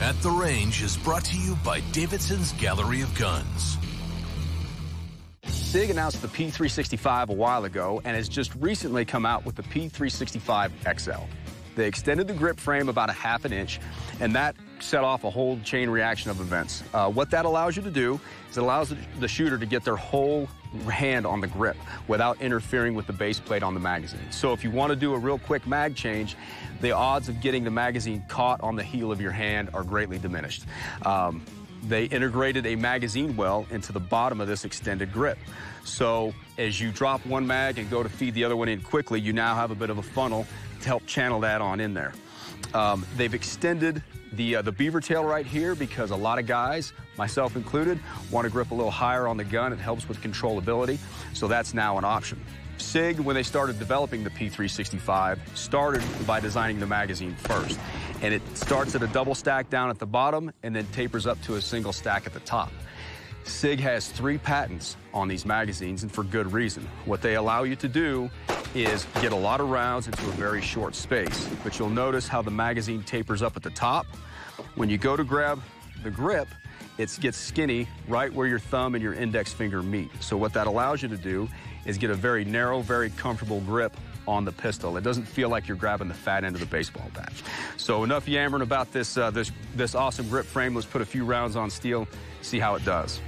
At the Range is brought to you by Davidson's Gallery of Guns. SIG announced the P365 a while ago and has just recently come out with the P365 XL. They extended the grip frame about a half an inch, and that set off a whole chain reaction of events. Uh, what that allows you to do is it allows the shooter to get their whole hand on the grip without interfering with the base plate on the magazine. So if you want to do a real quick mag change, the odds of getting the magazine caught on the heel of your hand are greatly diminished. Um, they integrated a magazine well into the bottom of this extended grip. So as you drop one mag and go to feed the other one in quickly, you now have a bit of a funnel to help channel that on in there. Um, they've extended the, uh, the beaver tail right here because a lot of guys, myself included, want to grip a little higher on the gun. It helps with controllability, so that's now an option. SIG, when they started developing the P365, started by designing the magazine first. And it starts at a double stack down at the bottom and then tapers up to a single stack at the top. SIG has three patents on these magazines, and for good reason. What they allow you to do is get a lot of rounds into a very short space. But you'll notice how the magazine tapers up at the top. When you go to grab the grip, it gets skinny right where your thumb and your index finger meet. So what that allows you to do is get a very narrow, very comfortable grip on the pistol. It doesn't feel like you're grabbing the fat end of the baseball bat. So enough yammering about this, uh, this, this awesome grip frame. Let's put a few rounds on steel, see how it does.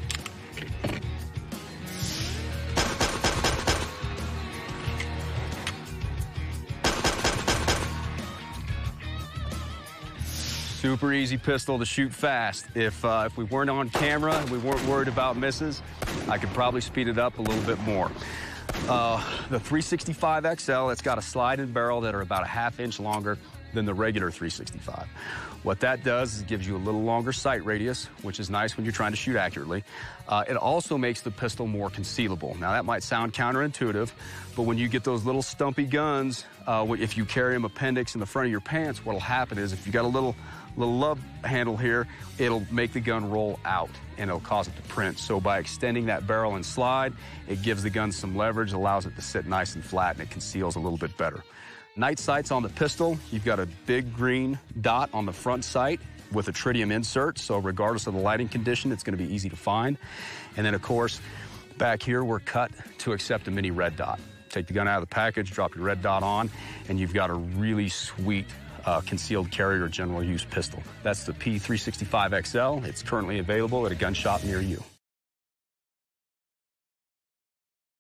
Super easy pistol to shoot fast. If, uh, if we weren't on camera and we weren't worried about misses, I could probably speed it up a little bit more. Uh, the 365 XL, it's got a slide and barrel that are about a half inch longer than the regular 365. What that does is it gives you a little longer sight radius, which is nice when you're trying to shoot accurately. Uh, it also makes the pistol more concealable. Now, that might sound counterintuitive, but when you get those little stumpy guns, uh, if you carry them appendix in the front of your pants, what'll happen is if you got a little little love handle here, it'll make the gun roll out and it'll cause it to print. So by extending that barrel and slide, it gives the gun some leverage, allows it to sit nice and flat, and it conceals a little bit better. Night sights on the pistol, you've got a big green dot on the front sight with a tritium insert, so regardless of the lighting condition, it's going to be easy to find. And then, of course, back here, we're cut to accept a mini red dot. Take the gun out of the package, drop your red dot on, and you've got a really sweet uh, concealed carry or general use pistol. That's the P365XL. It's currently available at a gun shop near you.